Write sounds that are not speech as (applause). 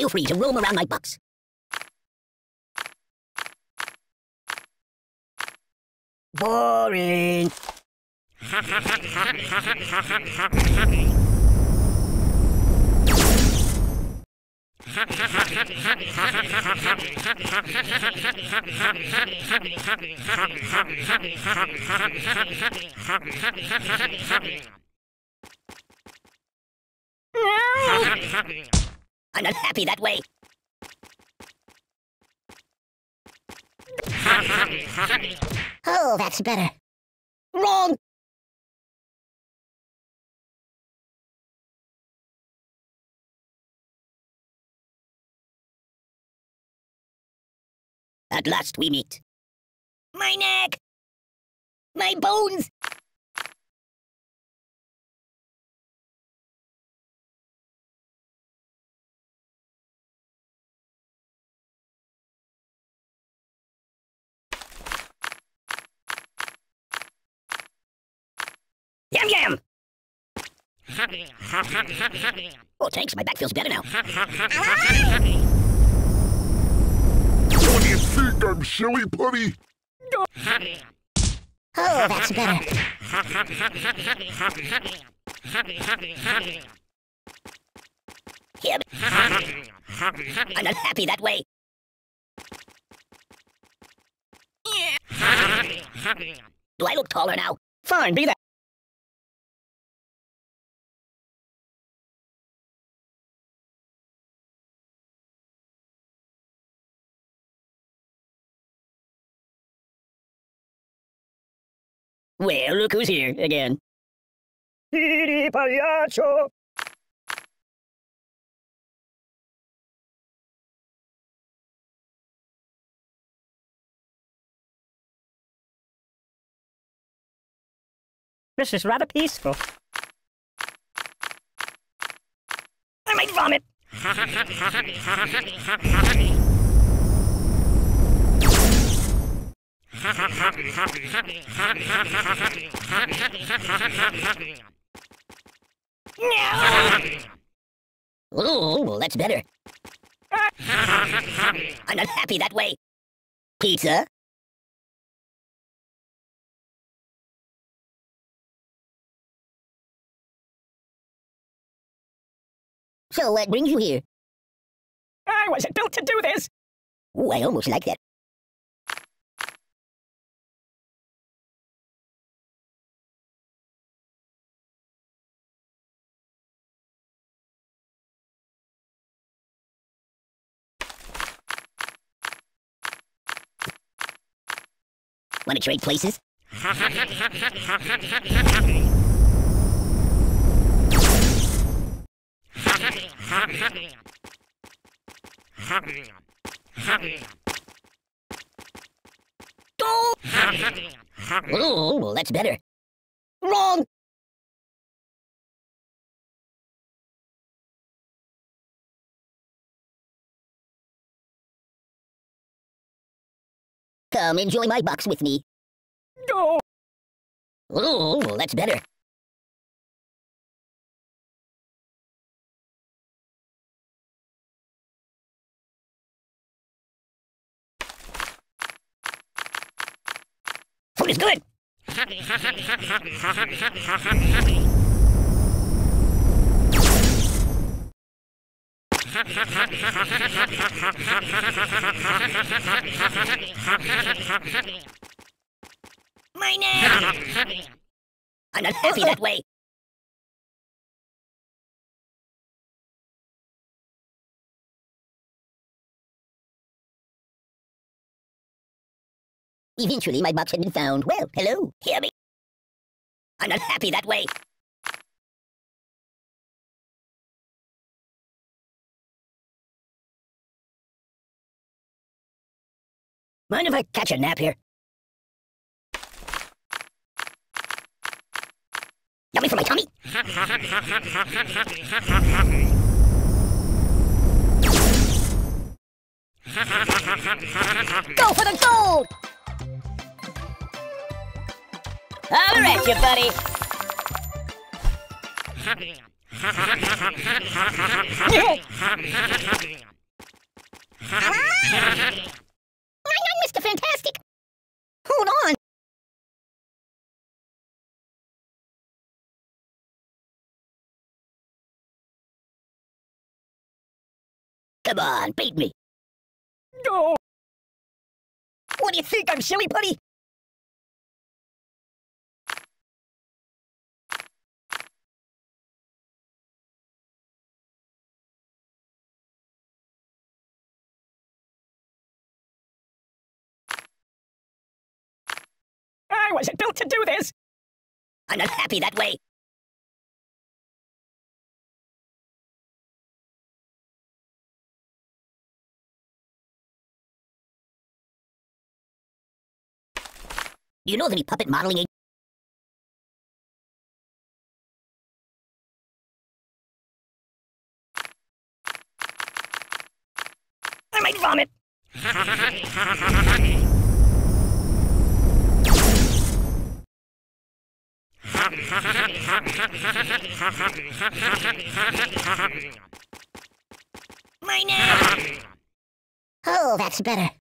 Feel free to roam around my box. Boring. (laughs) (laughs) (laughs) I'm not happy that way. Oh, that's better. Wrong! At last we meet. My neck! My bones! Yum yum! (laughs) Oh, thanks. My back feels better now. What do you think? I'm silly putty? Oh, that's better. Here. I'm not happy that way. Do I look taller now? Fine, be that. Well, look who's here again. Piri Pagliaccio! This is rather peaceful. I might vomit. (laughs) Ooh, that's better. I'm not happy that way. Pizza? So what brings you here? I wasn't built to do this. Ooh, I almost like that. Want to trade places? Ooh, that's better. Wrong! Come enjoy my box with me. No. Oh, that's better. Food is good. (laughs) My neck! I'm not happy that way. Eventually, my box had been found. Well, hello, hear me. I'm not happy that way. Mind if I catch a nap here? Yummy for my tummy. Go for the gold! All right, you buddy. I'm (laughs) (laughs) Come on, beat me. No! What do you think? I'm silly putty? I wasn't built to do this! I'm not happy that way. You know of any puppet modeling ag- I might vomit! My name! (laughs) Oh, that's better.